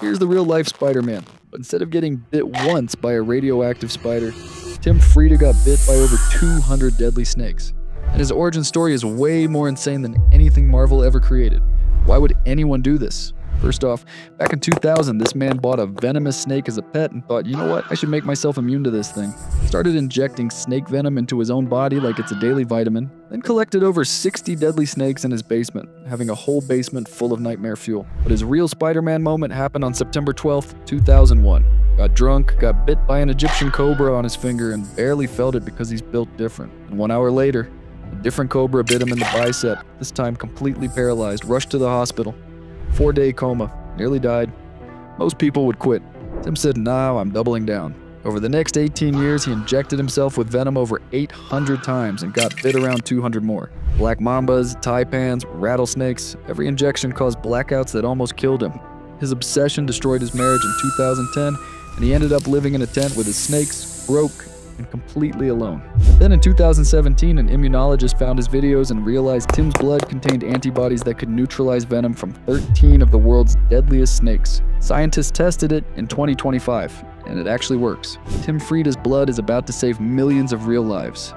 Here's the real life Spider Man. But instead of getting bit once by a radioactive spider, Tim Friede got bit by over 200 deadly snakes. And his origin story is way more insane than anything Marvel ever created. Why would anyone do this? First off, back in 2000, this man bought a venomous snake as a pet and thought, you know what, I should make myself immune to this thing. Started injecting snake venom into his own body like it's a daily vitamin, then collected over 60 deadly snakes in his basement, having a whole basement full of nightmare fuel. But his real Spider Man moment happened on September 12, 2001. Got drunk, got bit by an Egyptian cobra on his finger, and barely felt it because he's built different. And one hour later, a different cobra bit him in the bicep, this time completely paralyzed, rushed to the hospital. Four day coma, nearly died. Most people would quit. Tim said, Now I'm doubling down. Over the next 18 years, he injected himself with venom over 800 times and got bit around 200 more. Black mambas, taipans, rattlesnakes, every injection caused blackouts that almost killed him. His obsession destroyed his marriage in 2010, and he ended up living in a tent with his snakes, broke, and completely alone. Then in 2017, an immunologist found his videos and realized Tim's blood contained antibodies that could neutralize venom from 13 of the world's deadliest snakes. Scientists tested it in 2025, and it actually works. Tim Friede's blood is about to save millions of real lives.